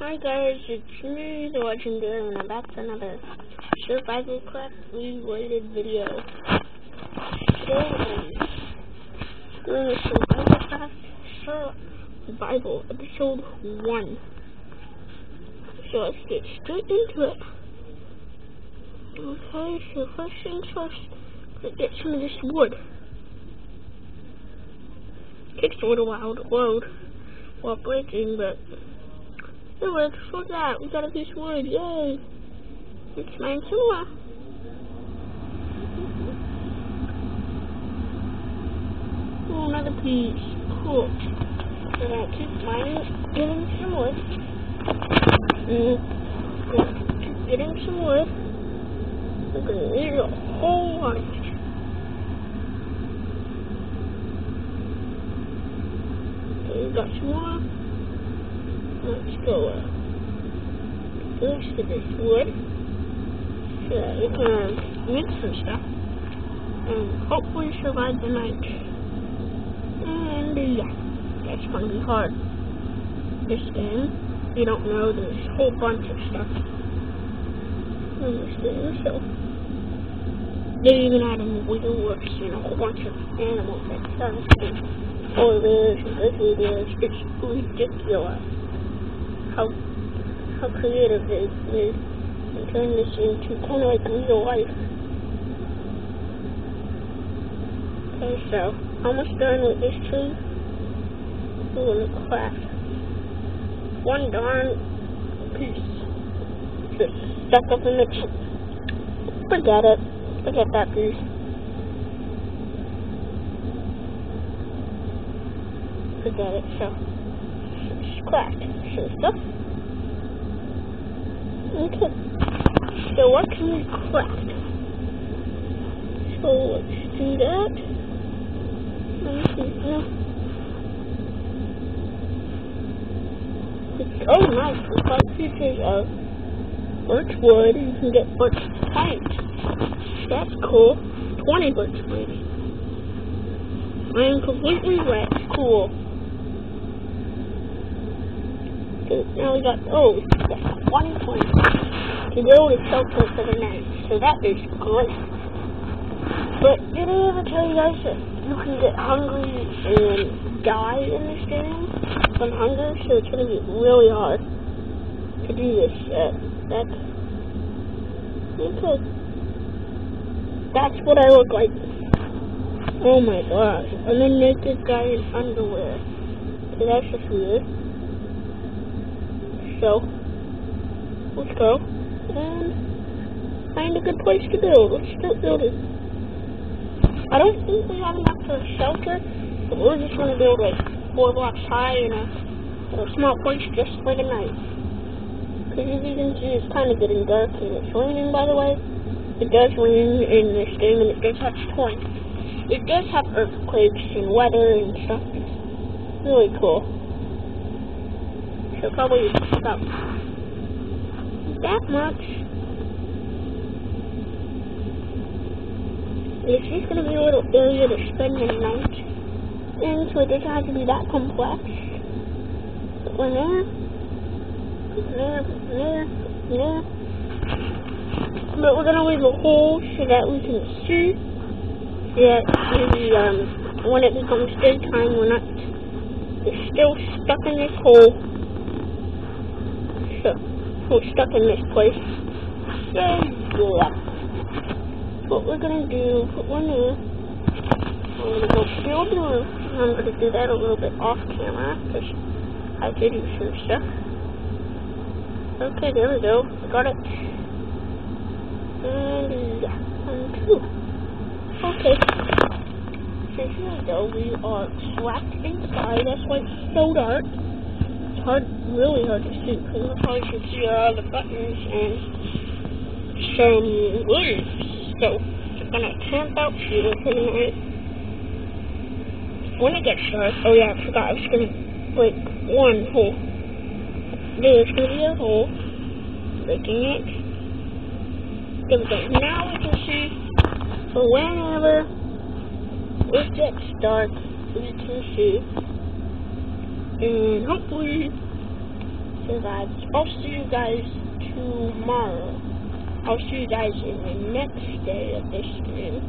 Hi guys, it's me, the Legendary, and I'm back to another Survival Craft related video. Today I'm doing a Survival Craft Survival Episode 1. So let's get straight into it. Okay, so first things first, let's get some of this wood. takes a little while to load while breaking, but it works. Look that. We got a piece of wood. Yay. It's mine too. Oh, another piece. Cool. So I'm to keep mining, getting some wood. Mm. Keep getting some wood. Going to need a whole bunch. Okay, got some more. Let's go first to this wood so we can make some stuff and hopefully survive the night. And yeah, that's gonna be hard. This game, you don't know, there's a whole bunch of stuff in this game, so they even add in wheelworks and a whole bunch of animals that sounds cool. Oh, there's grizzly bears. It's ridiculous how how creative it is and turn this into kind of like real life. Okay, so almost done with this tree. We're craft one darn piece just stuck up in the tree. Forget it. Forget that piece. Forget it. So craft some. Okay. So what can we craft? So let's do that. Let me see. No. Oh nice, we got of birch wood and you can get birch planks. That's cool. 20 birch planks. I am completely wet. Cool. Now we got, oh, one point to go to shelter for the night. So that is great. But did I ever tell you guys that you can get hungry and die in this game from hunger? So it's to be really hard to do this. Uh, that's, okay. That's what I look like. Oh my gosh. I'm a naked guy in underwear. So that's just weird. So, let's go and find a good place to build. Let's start building. I don't think we have enough for a shelter, but we're just going to build like four blocks high in a, a small place just for the night. Because as you can see, it's kind of getting dark and it's raining, by the way. It does rain in this game and it does have storms. It does have earthquakes and weather and stuff. It's really cool so probably about that much. This is going to be a little area to spend the night in, so it doesn't have to be that complex. But when there, there, there, there. But we're going to leave a hole so that we can see that um, when it becomes daytime, we're not still stuck in this hole so we're stuck in this place. Yeah. What we're gonna do, put one in. I'm gonna go build the roof. I'm gonna do that a little bit off camera because I did do some stuff. Okay, there we go. Got it. And yeah, one, two. Okay. So here we go. We are trapped inside. That's why it's so dark hard, really hard to see because you probably can see all the buttons and some leaves. So I'm gonna camp out here for night. When it gets dark, oh yeah, I forgot I was gonna break one hole. There's gonna be a hole, breaking it. There we go. Now we can see whenever it gets dark, we can see and hopefully guys, I'll see you guys tomorrow. I'll see you guys in the next day of this stream.